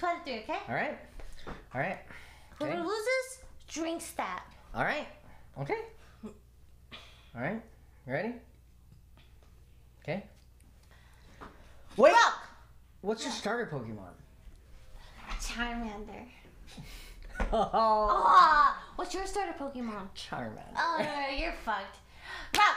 put it through, okay? All right. All right. Whoever Okay. loses drinks that. All right. Okay. All right. You ready? Okay. Wait. Rock! What's your starter Pokemon? Charmander. Oh, Ah, what's your starter Pokemon? Charmander. Oh, no, you're fucked. Rock!